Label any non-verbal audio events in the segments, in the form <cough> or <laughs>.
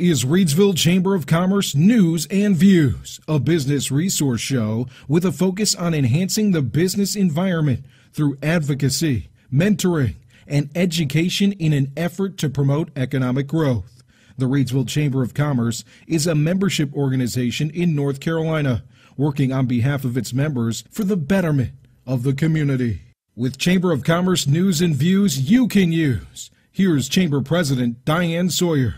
is Reidsville Chamber of Commerce News and Views, a business resource show with a focus on enhancing the business environment through advocacy, mentoring, and education in an effort to promote economic growth. The Reidsville Chamber of Commerce is a membership organization in North Carolina, working on behalf of its members for the betterment of the community. With Chamber of Commerce news and views you can use, here's Chamber President Diane Sawyer.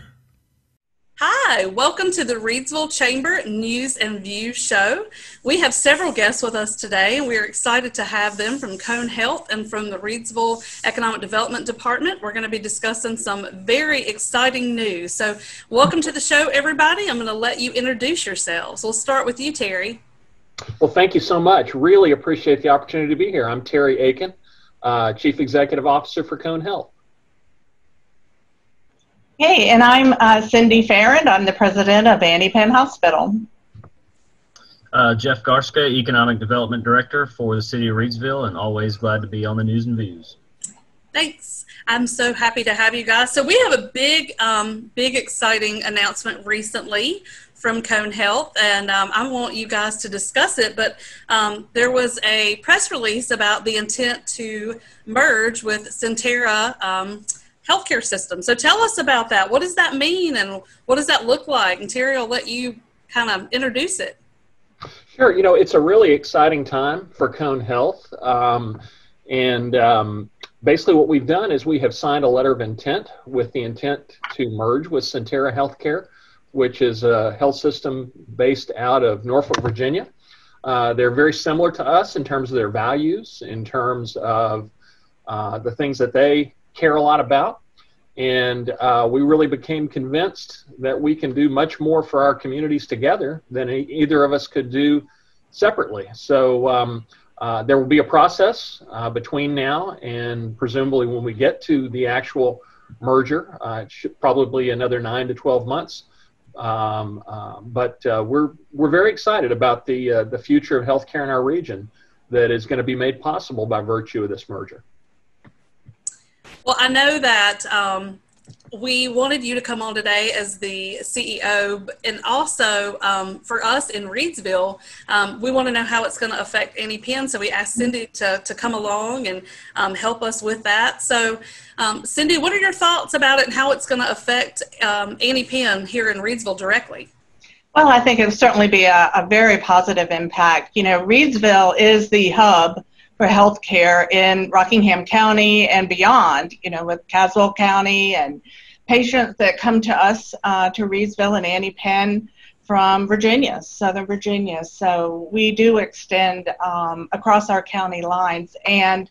Hi, welcome to the Reidsville Chamber News and Views show. We have several guests with us today, and we are excited to have them from Cone Health and from the Reidsville Economic Development Department. We're going to be discussing some very exciting news. So, welcome to the show, everybody. I'm going to let you introduce yourselves. We'll start with you, Terry. Well, thank you so much. Really appreciate the opportunity to be here. I'm Terry Akin, uh, Chief Executive Officer for Cone Health. Hey, and I'm uh, Cindy Farrand. I'm the president of Annie Penn Hospital. Uh, Jeff Garstka, Economic Development Director for the City of Reidsville, and always glad to be on the news and views. Thanks. I'm so happy to have you guys. So we have a big, um, big, exciting announcement recently from Cone Health, and um, I want you guys to discuss it. But um, there was a press release about the intent to merge with Sentara um, healthcare system. So tell us about that. What does that mean and what does that look like? And Terry, I'll let you kind of introduce it. Sure. You know, it's a really exciting time for Cone Health. Um, and um, basically, what we've done is we have signed a letter of intent with the intent to merge with Sentara Healthcare, which is a health system based out of Norfolk, Virginia. Uh, they're very similar to us in terms of their values, in terms of uh, the things that they care a lot about. And uh, we really became convinced that we can do much more for our communities together than either of us could do separately. So um, uh, there will be a process uh, between now and presumably when we get to the actual merger. Uh, probably another nine to 12 months. Um, uh, but uh, we're, we're very excited about the, the future of healthcare in our region that is going to be made possible by virtue of this merger. Well, I know that um, we wanted you to come on today as the CEO, and also um, for us in Reidsville, um, we want to know how it's going to affect Annie Penn. So we asked Cindy to, to come along and um, help us with that. So, um, Cindy, what are your thoughts about it and how it's going to affect um, Annie Penn here in Reidsville directly? Well, I think it will certainly be a, a very positive impact. You know, Reidsville is the hub for healthcare in Rockingham County and beyond, you know, with Caswell County and patients that come to us uh, to Reidsville and Annie Penn from Virginia, Southern Virginia. So we do extend um, across our county lines. And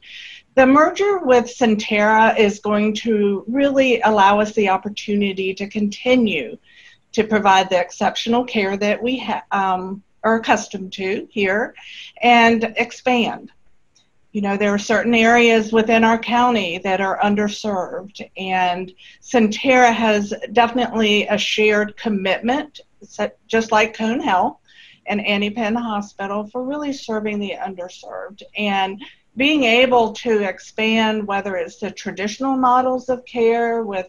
the merger with Sentara is going to really allow us the opportunity to continue to provide the exceptional care that we ha- um, are accustomed to here and expand you know, there are certain areas within our county that are underserved, and Sentara has definitely a shared commitment, just like Cone Health and Annie Penn Hospital, for really serving the underserved and being able to expand whether it's the traditional models of care with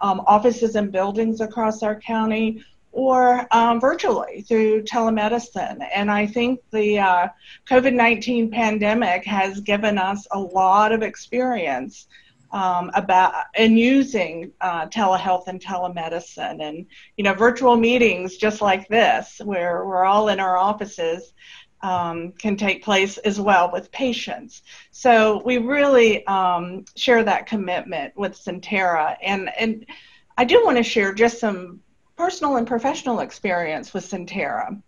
um, offices and buildings across our county or um, virtually through telemedicine. And I think the uh, COVID 19 pandemic has given us a lot of experience. Um, about in using uh, telehealth and telemedicine and you know virtual meetings just like this where we're all in our offices um, can take place as well with patients so we really um, share that commitment with Sentara and and I do want to share just some personal and professional experience with Sentara.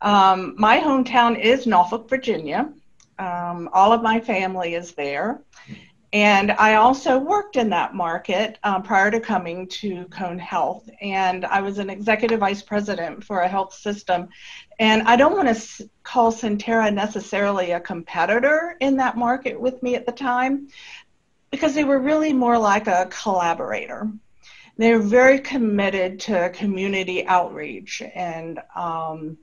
Um, my hometown is Norfolk, Virginia. Um, all of my family is there. And I also worked in that market uh, prior to coming to Cone Health. And I was an executive vice president for a health system. And I don't want to call Sentara necessarily a competitor in that market with me at the time because they were really more like a collaborator they're very committed to community outreach and um,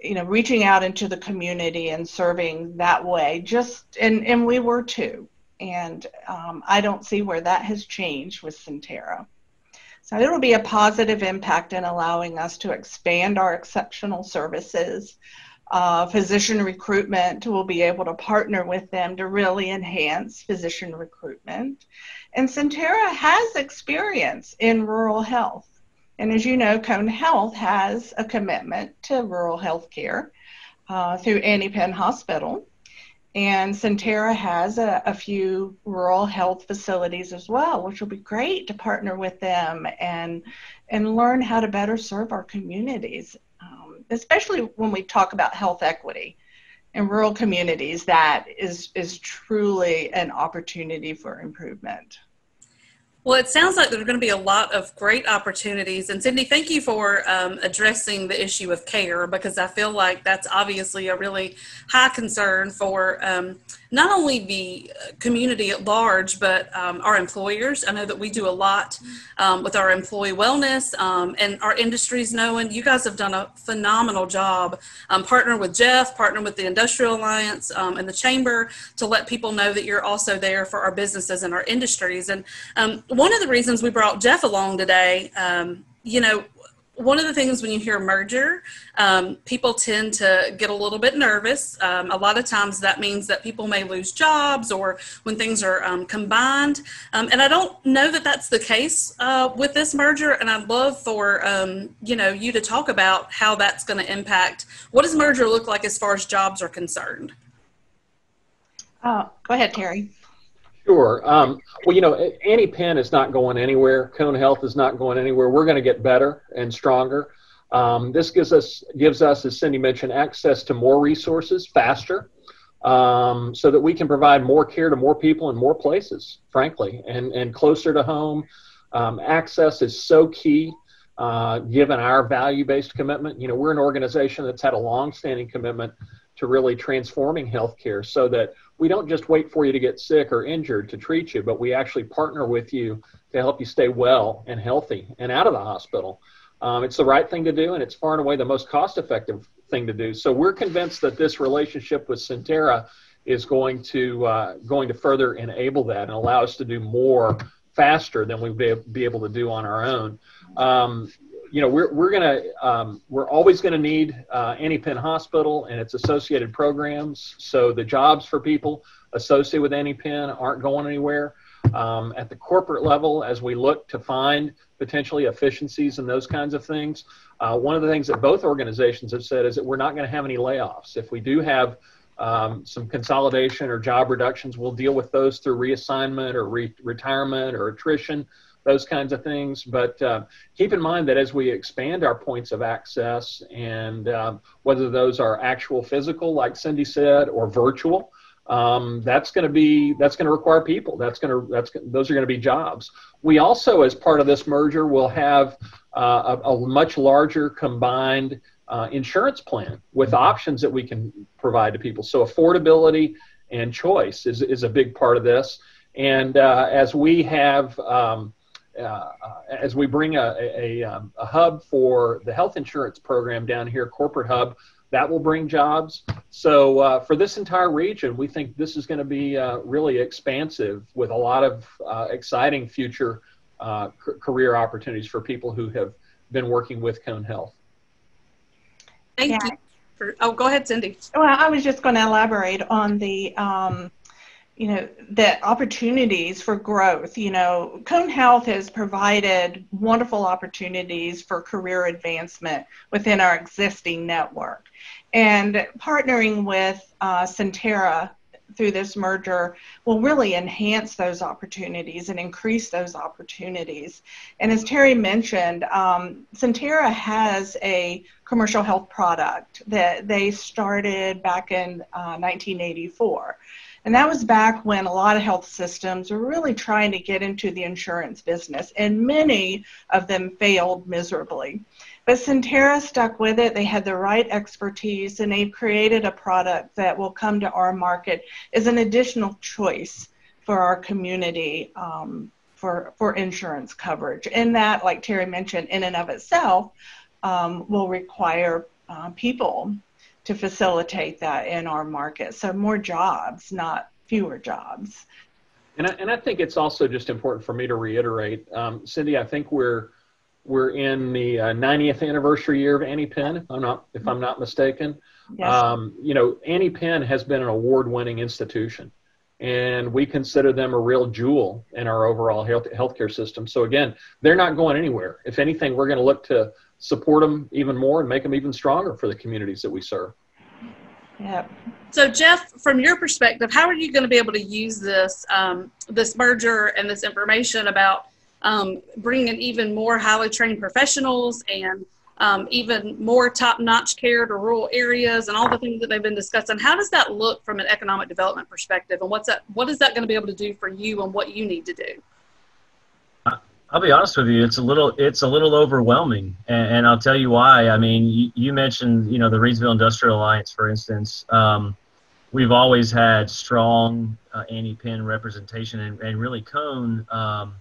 you know reaching out into the community and serving that way just and and we were too and um, i don't see where that has changed with Sentara So it will be a positive impact in allowing us to expand our exceptional services. Uh, physician recruitment will be able to partner with them to really enhance physician recruitment. And Sentara has experience in rural health. And as you know, Cone Health has a commitment to rural health care uh, through Annie Penn Hospital. And Sentara has a, a, few rural health facilities as well, which will be great to partner with them and and learn how to better serve our communities, especially when we talk about health equity in rural communities. That is is truly an opportunity for improvement. Well, it sounds like there are going to be a lot of great opportunities. And Cindy, thank you for um, addressing the issue of care because I feel like that's obviously a really high concern for um, not only the community at large, but um, our employers. I know that we do a lot um, with our employee wellness um, and our industries knowing you guys have done a phenomenal job um, partnering with Jeff, partnering with the Industrial Alliance and the Chamber to let people know that you're also there for our businesses and our industries. And one of the reasons we brought Jeff along today, um, you know, one of the things when you hear merger, um, people tend to get a little bit nervous. Um, a lot of times that means that people may lose jobs or when things are um, combined. Um, and I don't know that that's the case uh, with this merger. And I'd love for um, you know you to talk about how that's going to impact. What does merger look like as far as jobs are concerned? Uh, go ahead, Terry. Sure. Um, well, you know, Annie Penn is not going anywhere. Cone Health is not going anywhere. We're going to get better and stronger. Um, this gives us gives us, as Cindy mentioned, access to more resources faster, um, so that we can provide more care to more people in more places, frankly, and and closer to home. Um, access is so key, uh, given our value-based commitment. You know, we're an organization that's had a long-standing commitment to really transforming healthcare, so that we don't just wait for you to get sick or injured to treat you, but we actually partner with you to help you stay well and healthy and out of the hospital. Um, it's the right thing to do, and it's far and away the most cost effective thing to do. So we're convinced that this relationship with Sentara is going to uh, going to further enable that and allow us to do more faster than we'd be able to do on our own. Um, you know, we're, we're going to, um, we're always going to need uh, Annie Penn Hospital and its associated programs. So the jobs for people associated with Annie Penn aren't going anywhere. Um, at the corporate level, as we look to find potentially efficiencies and those kinds of things, uh, one of the things that both organizations have said is that we're not going to have any layoffs. If we do have um, some consolidation or job reductions, we'll deal with those through reassignment or re- retirement or attrition those kinds of things. But uh, keep in mind that as we expand our points of access, and um, whether those are actual physical, like Cindy said, or virtual, um, that's going to be that's going to require people. That's going to that's those are going to be jobs. We also, as part of this merger, will have uh, a, a, much larger combined uh, insurance plan with options that we can provide to people. So affordability and choice is is a big part of this. And uh, as we have um, uh, as we bring a, a, a, um, a, hub for the health insurance program down here, corporate hub, that will bring jobs. So uh, for this entire region, we think this is going to be uh, really expansive with a lot of uh, exciting future uh, c- career opportunities for people who have been working with Cone Health. Thank yeah. you. For, oh, go ahead, Cindy. Well, I was just going to elaborate on the um, you know the opportunities for growth you know cone health has provided wonderful opportunities for career advancement within our existing network and partnering with uh, Sentara through this merger will really enhance those opportunities and increase those opportunities. And as Terry mentioned, um, Sentara has a commercial health product that they started back in uh, 1984. And that was back when a lot of health systems were really trying to get into the insurance business, and many of them failed miserably. But Sentara stuck with it. They had the right expertise, and they've created a product that will come to our market as an additional choice for our community um, for, for insurance coverage. And that, like Terry mentioned, in and of itself, um, will require uh, people to facilitate that in our market. So more jobs, not fewer jobs. And I, and I think it's also just important for me to reiterate, um, Cindy. I think we're we're in the uh, 90th anniversary year of Annie Penn, if I'm not, if I'm not mistaken. Yes. Um, you know, Annie Penn has been an award-winning institution, and we consider them a real jewel in our overall health healthcare system. So again, they're not going anywhere. If anything, we're going to look to support them even more and make them even stronger for the communities that we serve. Yeah. So Jeff, from your perspective, how are you going to be able to use this um, this merger and this information about um, bringing even more highly trained professionals and um, even more top-notch care to rural areas and all the things that they've been discussing. How does that look from an economic development perspective, and what's that? What is that going to be able to do for you and what you need to do? I'll be honest with you, it's a little it's a little overwhelming, and, and I'll tell you why. I mean, you, you, mentioned you know the Reidsville Industrial Alliance, for instance. Um, we've always had strong uh, Annie Penn representation and, and really Cone um,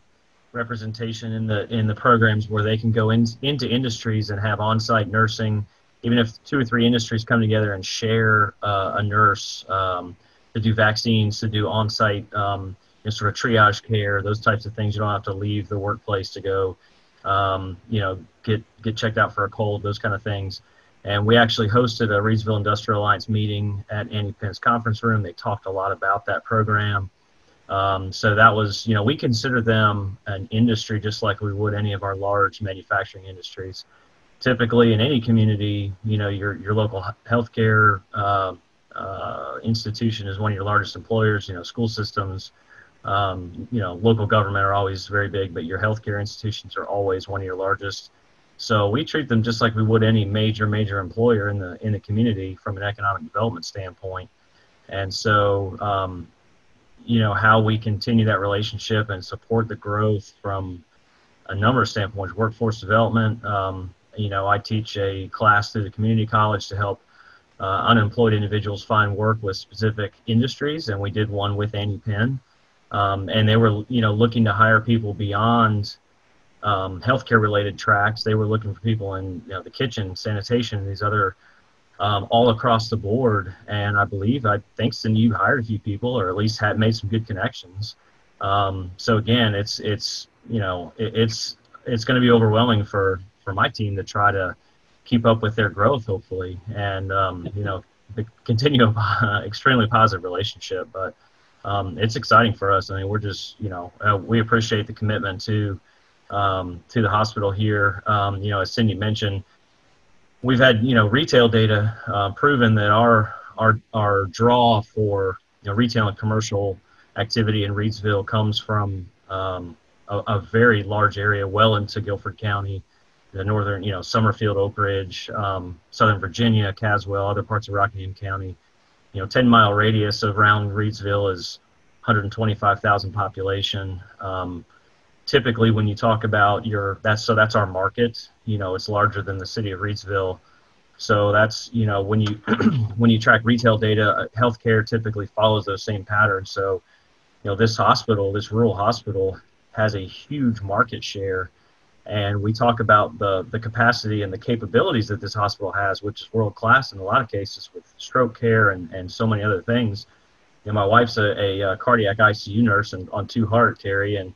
representation in the in the programs where they can go in, into industries and have on-site nursing. Even if two or three industries come together and share uh, a nurse um, to do vaccines, to do on-site um, know, sort of triage care, those types of things. You don't have to leave the workplace to go, um, you know, get get checked out for a cold, those kind of things. And we actually hosted a Reidsville Industrial Alliance meeting at Annie Penn's conference room. They talked a lot about that program. Um, so that was, you know, we consider them an industry just like we would any of our large manufacturing industries. Typically, in any community, you know, your your local healthcare uh, uh, institution is one of your largest employers. You know, school systems, um, you know, local government are always very big, but your healthcare institutions are always one of your largest. So we treat them just like we would any major, major employer in the in the community from an economic development standpoint. And so, um, you know, how we continue that relationship and support the growth from a number of standpoints, workforce development. Um, you know, I teach a class through the community college to help uh, unemployed individuals find work with specific industries, and we did one with Annie Penn um, and they were you know looking to hire people beyond um, healthcare related tracks. They were looking for people in you know, the kitchen, sanitation, these other um, all across the board. And I believe I thanks to you hired a few people or at least had made some good connections. Um, so again, it's it's you know it, it's it's going to be overwhelming for for my team to try to keep up with their growth hopefully and um, you know continue a <laughs> extremely positive relationship but um, it's exciting for us. I mean, we're just, you know, uh, we appreciate the commitment to um, to the hospital here. Um, you know, as Cindy mentioned, we've had, you know, retail data uh, proven that our our our draw for you know retail and commercial activity in Reidsville comes from um, a, a, very large area, well into Guilford County, the northern, you know, Summerfield, Oak Ridge, um, Southern Virginia, Caswell, other parts of Rockingham County you know, 10 mile radius around Reidsville is 125,000 population. Um, typically, when you talk about your that's so that's our market. You know, it's larger than the city of Reidsville. So that's you know when you <clears throat> when you track retail data, uh, healthcare typically follows those same patterns. So, you know, this hospital, this rural hospital, has a huge market share and we talk about the, the capacity and the capabilities that this hospital has, which is world class in a lot of cases with stroke care and, and so many other things. You know, my wife's a, a, a cardiac ICU nurse and on two heart, Terry, and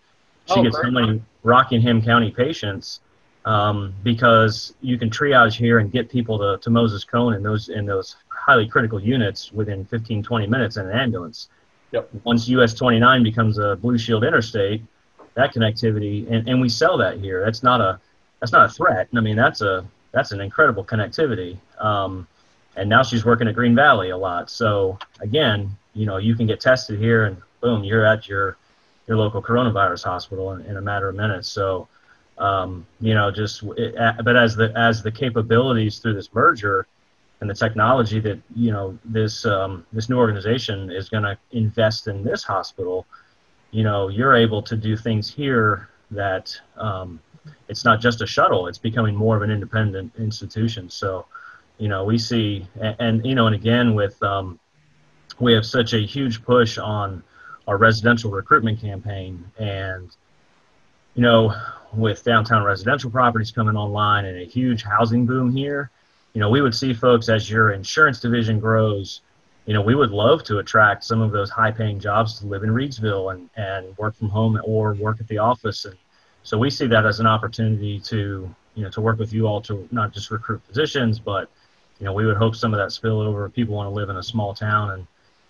she oh, gets so many Rockingham County patients um, because you can triage here and get people to, to Moses Cone in those in those highly critical units within 15, 20 minutes in an ambulance. Yep. Once US 29 becomes a Blue Shield interstate, that connectivity, and, and we sell that here. That's not a that's not a threat. I mean, that's a that's an incredible connectivity. Um, and now she's working at Green Valley a lot. So again, you know, you can get tested here, and boom, you're at your your local coronavirus hospital in, in a matter of minutes. So, um, you know, just it, but as the as the capabilities through this merger and the technology that you know this um, this new organization is going to invest in this hospital you know, you're able to do things here that um, it's not just a shuttle; it's becoming more of an independent institution. So, you know, we see, and, and you know, and again with um, we have such a huge push on our residential recruitment campaign, and you know, with downtown residential properties coming online and a huge housing boom here, you know, we would see folks as your insurance division grows you know, we would love to attract some of those high paying jobs to live in Reidsville and, and work from home or work at the office and So we see that as an opportunity to you know to work with you all to not just recruit physicians, but you know we would hope some of that spill over. People want to live in a small town and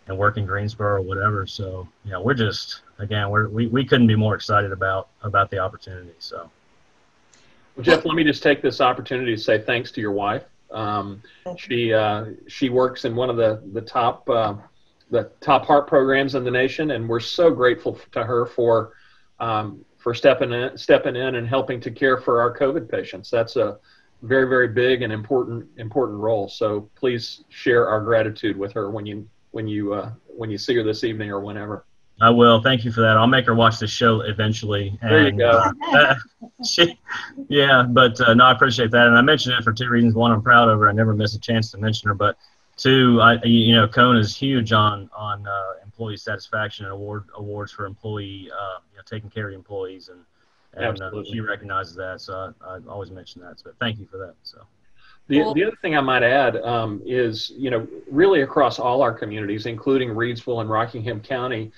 and work in Greensboro or whatever. So you know we're just again we're, we we couldn't be more excited about about the opportunity. So. Well, Jeff, let me just take this opportunity to say thanks to your wife. Um, she uh, she works in one of the the top uh, the top heart programs in the nation, and we're so grateful to her for um, for stepping in stepping in and helping to care for our COVID patients. That's a very very big and important important role. So please share our gratitude with her when you when you uh, when you see her this evening or whenever. I will. Thank you for that. I'll make her watch the show eventually. And, there you go. Uh, <laughs> she, yeah, but uh, no, I appreciate that, and I mentioned it for two reasons. One, I'm proud of her. I never miss a chance to mention her, but two, I, you know, Cone is huge on on uh, employee satisfaction and award awards for employee, uh, you know, taking care of employees, and and uh, she recognizes that. So I, I always mention that. So thank you for that. So. The, the other thing I might add um, is, you know, really across all our communities, including Reidsville and Rockingham County,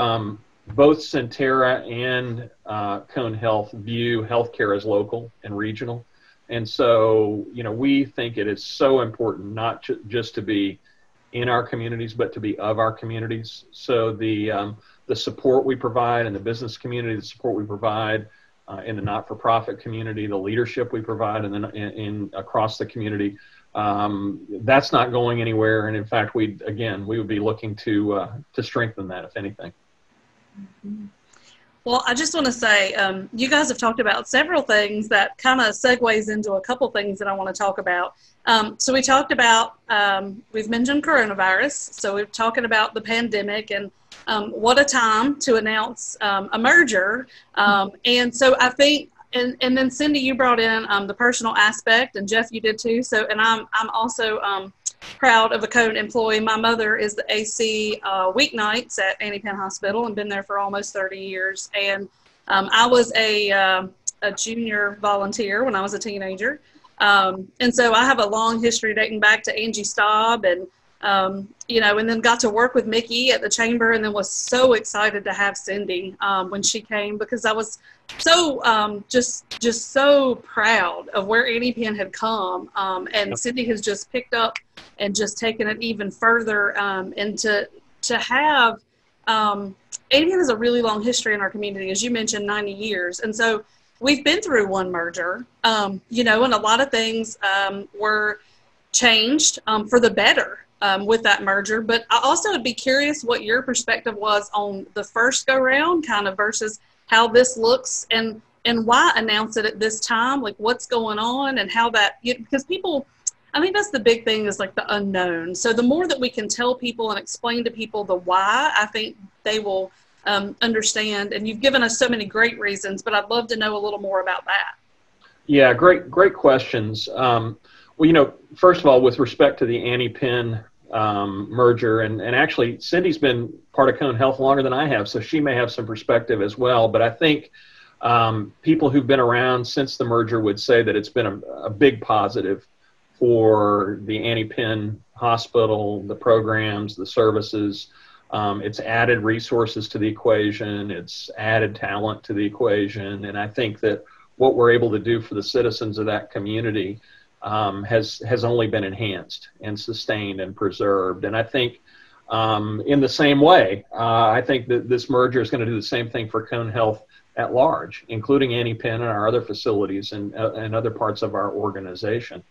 um, both Sentara and uh, Cone Health view healthcare as local and regional. And so, you know, we think it is so important not just to be in our communities, but to be of our communities. So the um, the support we provide in the business community, the support we provide uh, in the not-for-profit community, the leadership we provide in, the, in, in across the community, um, that's not going anywhere. And in fact, we again we would be looking to uh, to strengthen that, if anything. Well, I just want to say, um, you guys have talked about several things that kind of segues into a couple things that I want to talk about. Um, so we talked about, um, we've mentioned coronavirus. So we're talking about the pandemic and um, what a time to announce um, a merger. Um, and so I think, and, and then Cindy, you brought in the personal aspect, and Jeff, you did too. So, and I'm, I'm also proud of a Cone employee. My mother is the AC uh, weeknights at Annie Penn Hospital and been there for almost 30 years. And um, I was a, uh, a junior volunteer when I was a teenager. Um, and so I have a long history dating back to Angie Staub and, um, you know, and then got to work with Mickey at the chamber and then was so excited to have Cindy um, when she came because I was so um, just just so proud of where Annie Penn had come. Um, and Cindy has just picked up and just taken it even further um, and to, to have um, Annie Penn has a really long history in our community, as you mentioned, 90 years. And so we've been through one merger, um, you know, and a lot of things um, were changed um, for the better um, with that merger. But I also would be curious what your perspective was on the first go round, kind of versus how this looks and and why announce it at this time, like what's going on and how that you, because people. I think that's the big thing is like the unknown. So the more that we can tell people and explain to people the why, I think they will um, understand. And you've given us so many great reasons, but I'd love to know a little more about that. Yeah, great, great questions. Um, well, you know, first of all, with respect to the Annie Penn um, merger, and, and actually, Cindy's been part of Cone Health longer than I have, so she may have some perspective as well. But I think um, people who've been around since the merger would say that it's been a, a big positive for the Annie Penn Hospital, the programs, the services. Um, it's added resources to the equation. It's added talent to the equation. And I think that what we're able to do for the citizens of that community um, has has only been enhanced and sustained and preserved. And I think um, in the same way, uh, I think that this merger is going to do the same thing for Cone Health at large, including Annie Penn and our other facilities and, uh, and other parts of our organization.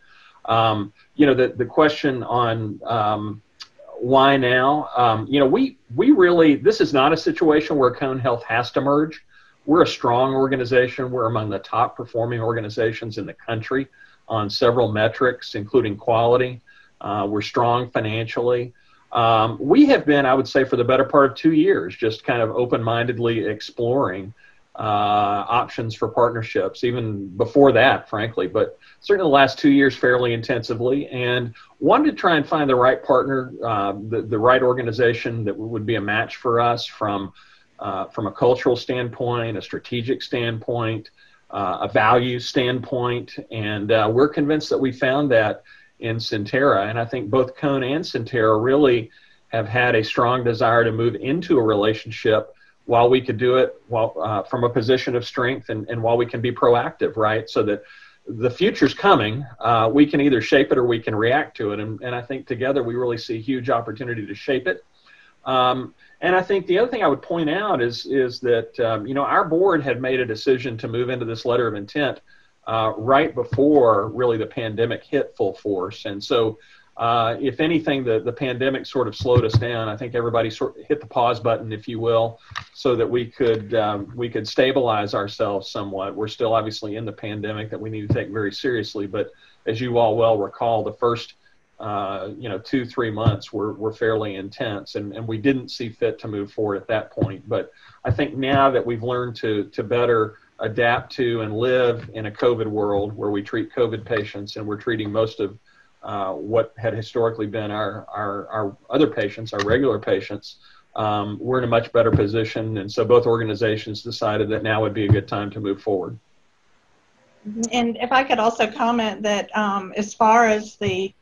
Um, you know, the, the question on um, why now? Um, you know, we we really this is not a situation where Cone Health has to merge. We're a strong organization. We're among the top performing organizations in the country on several metrics, including quality. Uh, we're strong financially. Um, we have been, I would say, for the better part of two years, just kind of open mindedly exploring uh, options for partnerships, even before that, frankly, but certainly the last two years fairly intensively, and wanted to try and find the right partner, uh, the, the right organization that would be a match for us from, uh, from a cultural standpoint, a strategic standpoint, uh, a value standpoint, and uh, we're convinced that we found that in Sentara, and I think both Cone and Sentara really have had a strong desire to move into a relationship while we could do it while uh, from a position of strength and, and while we can be proactive, right? So that the future's coming. Uh, we can either shape it or we can react to it. And, and I think together we really see huge opportunity to shape it. Um, and I think the other thing I would point out is is that um, you know our board had made a decision to move into this letter of intent uh, right before really the pandemic hit full force, and so uh, if anything, the, the pandemic sort of slowed us down. I think everybody sort of hit the pause button, if you will, so that we could um, we could stabilize ourselves somewhat. We're still obviously in the pandemic that we need to take very seriously, but as you all well recall, the first uh, you know two three months were, were fairly intense, and, and we didn't see fit to move forward at that point. But I think now that we've learned to to better adapt to and live in a COVID world where we treat COVID patients and we're treating most of uh, what had historically been our, our, our other patients, our regular patients, um, we're in a much better position. And so both organizations decided that now would be a good time to move forward. And if I could also comment that um, as far as the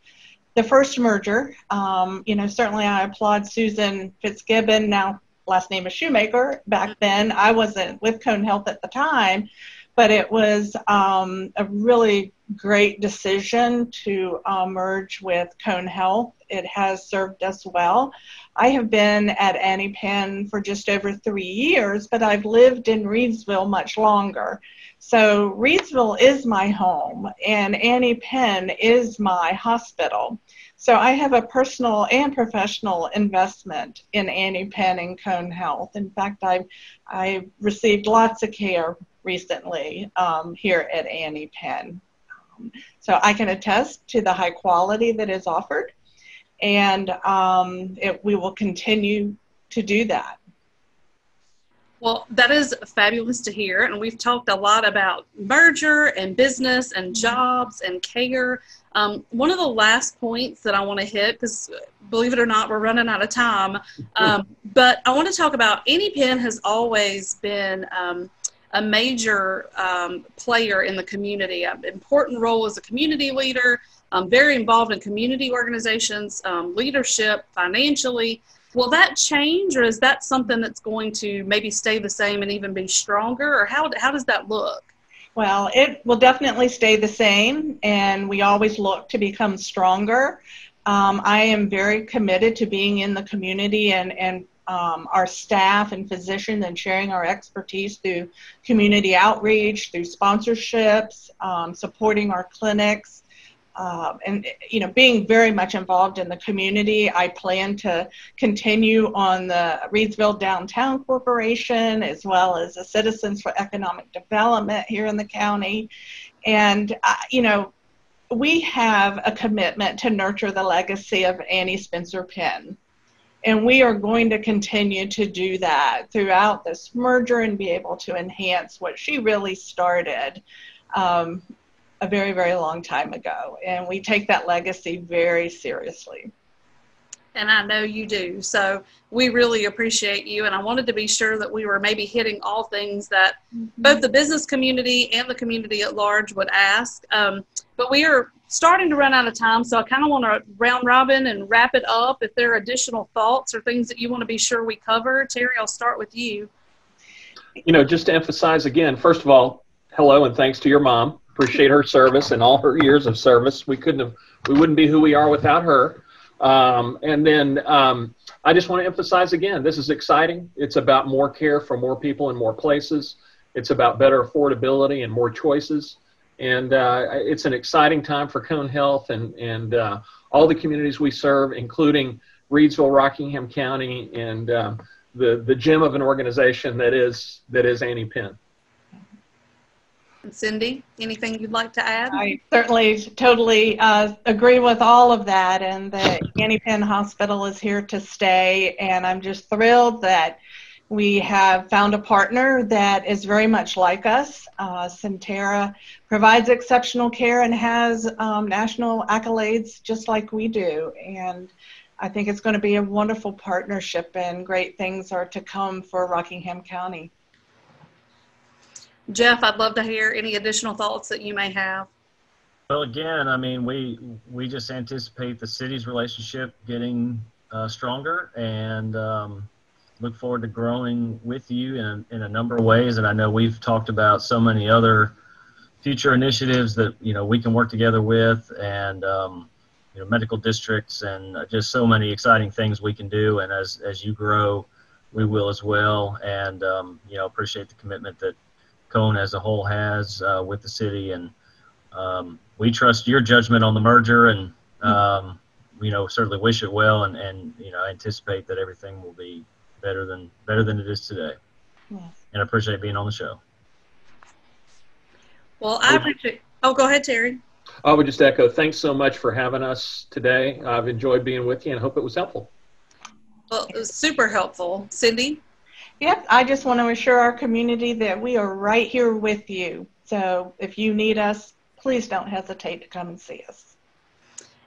the first merger, um, you know, certainly I applaud Susan Fitzgibbon, now last name is Shoemaker. Back then, I wasn't with Cone Health at the time, but it was um, a really great decision to uh, merge with Cone Health. It has served us well. I have been at Annie Penn for just over three years, but I've lived in Reidsville much longer. So Reidsville is my home, and Annie Penn is my hospital. So I have a personal and professional investment in Annie Penn and Cone Health. In fact, I've, I've received lots of care recently um, here at Annie Penn. Um, so I can attest to the high quality that is offered, and um, it, we will continue to do that. Well, that is fabulous to hear. And we've talked a lot about merger and business and jobs and care. Um, one of the last points that I want to hit, because believe it or not, we're running out of time, <laughs> um, but I want to talk about Annie Penn has always been um, a major um, player in the community, an important role as a community leader, um, very involved in community organizations, um, leadership, financially. Will that change, or is that something that's going to maybe stay the same and even be stronger, or how, how does that look? Well, it will definitely stay the same, and we always look to become stronger. Um, I am very committed to being in the community and, and um, our staff and physicians and sharing our expertise through community outreach, through sponsorships, um, supporting our clinics, uh, and you know being very much involved in the community. I plan to continue on the Reidsville Downtown Corporation as well as the Citizens for Economic Development here in the county, and uh, you know. We have a commitment to nurture the legacy of Annie Spencer Penn and we are going to continue to do that throughout this merger and be able to enhance what she really started um, a very, very long time ago. And we take that legacy very seriously. And I know you do. So we really appreciate you. And I wanted to be sure that we were maybe hitting all things that mm-hmm. both the business community and the community at large would ask. Um, but we are starting to run out of time, so I kind of want to round robin and wrap it up. If there are additional thoughts or things that you want to be sure we cover, Terry, I'll start with you. You know, just to emphasize again, first of all, hello and thanks to your mom. Appreciate her service and all her years of service. We couldn't have, we wouldn't be who we are without her. Um, and then um, I just want to emphasize again, this is exciting. It's about more care for more people in more places. It's about better affordability and more choices and uh, it's an exciting time for Cone Health and and uh, all the communities we serve, including Reidsville, Rockingham County, and um, the the gem of an organization that is that is Annie Penn. Cindy, anything you'd like to add? I certainly totally uh, agree with all of that, and that Annie Penn Hospital is here to stay. And I'm just thrilled that we have found a partner that is very much like us. Uh, Sentara provides exceptional care and has um, national accolades just like we do. And I think it's going to be a wonderful partnership, and great things are to come for Rockingham County. Jeff, I'd love to hear any additional thoughts that you may have. Well, again, I mean, we we just anticipate the city's relationship getting uh, stronger, and um, look forward to growing with you in, in a number of ways. And I know we've talked about so many other future initiatives that you know we can work together with, and um, you know medical districts, and just so many exciting things we can do. And as as you grow, we will as well. And um, you know appreciate the commitment that Cone as a whole has uh, with the city, and um, we trust your judgment on the merger, and um, you know certainly wish it well, and and you know anticipate that everything will be better than better than it is today. Yes. And I appreciate being on the show. Well, I appreciate. Oh, go ahead, Terry. I would just echo. Thanks so much for having us today. I've enjoyed being with you and hope it was helpful. Well, it was super helpful, Cindy. Yep, I just want to assure our community that we are right here with you. So if you need us, please don't hesitate to come and see us.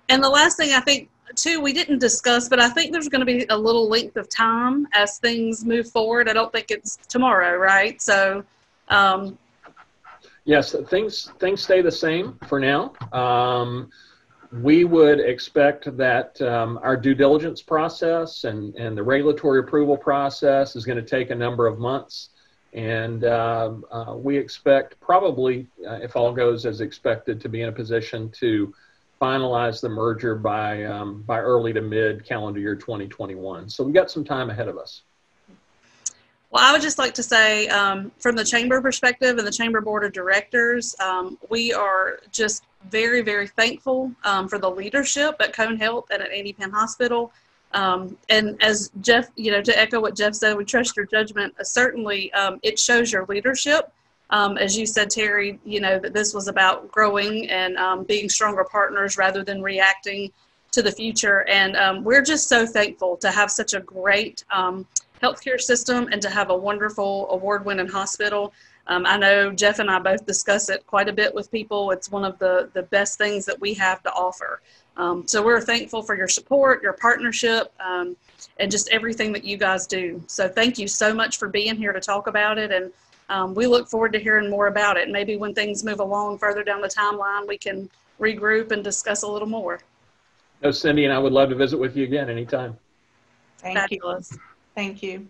And the last thing I think too we didn't discuss, but I think there's going to be a little length of time as things move forward. I don't think it's tomorrow, right? So. Um, yes, things things stay the same for now. Um, we would expect that um, our due diligence process and, and the regulatory approval process is going to take a number of months. And uh, uh, we expect probably, uh, if all goes as expected, to be in a position to finalize the merger by um, by early to mid calendar year 2021. So we've got some time ahead of us. Well, I would just like to say, um, from the chamber perspective and the chamber board of directors, um, we are just very, very thankful um, for the leadership at Cone Health and at Annie Penn Hospital. Um, and as Jeff, you know, to echo what Jeff said, we trust your judgment. Uh, certainly, um, it shows your leadership um, as you said, Terry, you know, that this was about growing and being stronger partners rather than reacting to the future. And we're just so thankful to have such a great healthcare system and to have a wonderful award winning hospital. Um, I know Jeff and I both discuss it quite a bit with people. It's one of the, the best things that we have to offer. Um, so we're thankful for your support, your partnership, and just everything that you guys do. So thank you so much for being here to talk about it. And um, we look forward to hearing more about it. Maybe when things move along further down the timeline, we can regroup and discuss a little more. No, Cindy and I would love to visit with you again anytime. Thank Fabulous. you. Thank you.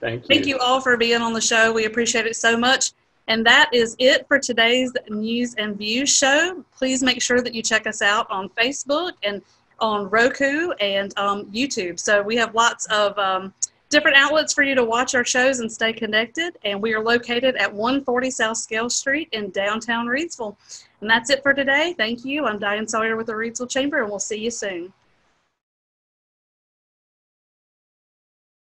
Thank you. Thank you all for being on the show. We appreciate it so much. And that is it for today's News and Views show. Please make sure that you check us out on Facebook and on Roku and um, YouTube. So we have lots of um, different outlets for you to watch our shows and stay connected. And we are located at 140 South Scale Street in downtown Reidsville. And that's it for today. Thank you. I'm Diane Sawyer with the Reidsville Chamber, and we'll see you soon.